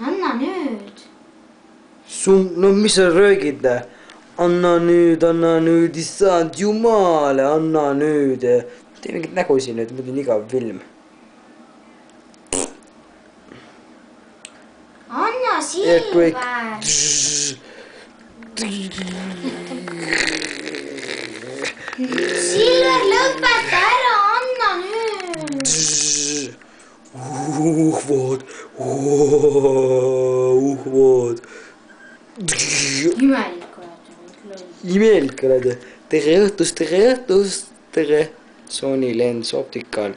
anna nüüd. Sum-, no mis sa röögid? anna nüüd, anna nüüd, issand jumal, anna nüüd. tee mingit nägu siin nüüd, muidu on igav film. anna. Silver. Silver, lõpeta ära, anna nüüd. Imelik olete kõik loll. imelik oled. tere õhtust, tere õhtust, tere. Sony Lens Optical